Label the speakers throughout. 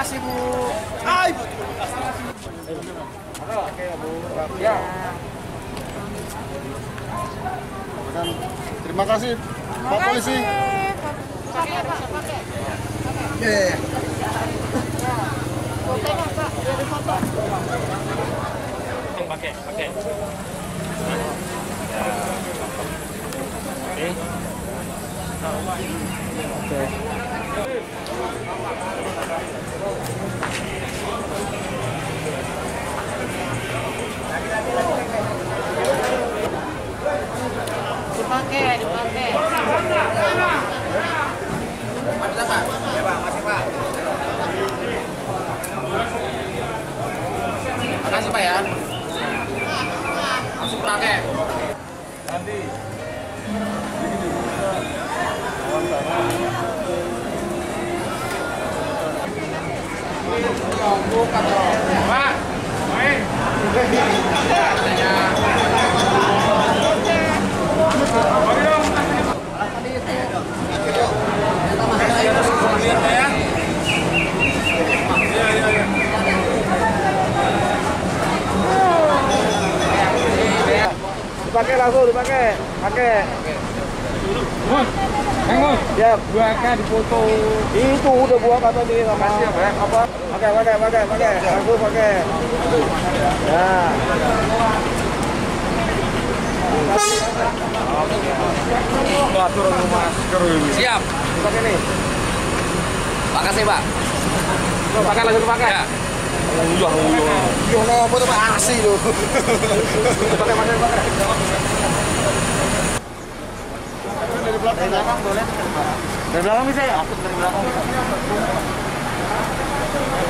Speaker 1: Makasih Bu. Hai, Bu.
Speaker 2: Ya. Terima kasih Pak Polisi.
Speaker 1: Eh,
Speaker 3: pakai pakai
Speaker 4: dipakai dipakai
Speaker 1: makasih Pak ya. Langsung pakai. Pak, main.
Speaker 2: Dipakai langsung, dipakai. Pakai.
Speaker 1: Ya, buahkan di foto.
Speaker 2: Itu udah buah kata nih sama apa? Pakai, pakai, pakai, pakai. Langsung pakai. Ya.
Speaker 1: Atur masker ini. Siap.
Speaker 2: Pakai nih.
Speaker 1: Makasih, Pak.
Speaker 2: Pakai langsung pakai.
Speaker 1: Ya.
Speaker 2: Uyah, uyah. Uyah ngopo tuh Pak asli loh. Pakai, pakai, pakai. Dari belakang, boleh. Dari belakang bisa ya? Aku dari belakang. Semoga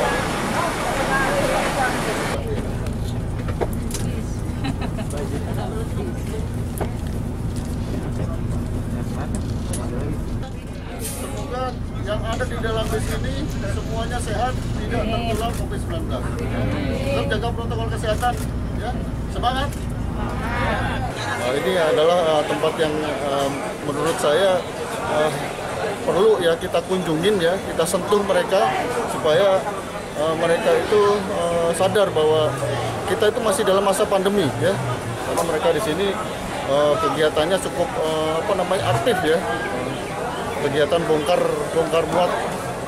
Speaker 2: yang ada di dalam bis ini semuanya sehat, tidak tertular COVID-19. Tetap jaga protokol kesehatan, ya. Semangat. Nah, ini adalah uh, tempat yang uh, menurut saya uh, perlu ya kita kunjungin ya, kita sentuh mereka supaya uh, mereka itu uh, sadar bahwa kita itu masih dalam masa pandemi ya. Karena mereka di sini uh, kegiatannya cukup uh, apa namanya aktif ya. Kegiatan bongkar bongkar muat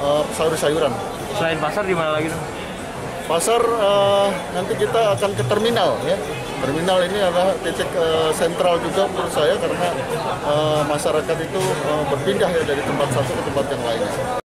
Speaker 2: uh, sayur-sayuran.
Speaker 3: selain pasar di mana lagi tuh
Speaker 2: Pasar eh, nanti kita akan ke terminal ya. Terminal ini adalah titik eh, sentral juga menurut saya karena eh, masyarakat itu eh, berpindah ya dari tempat satu ke tempat yang lainnya.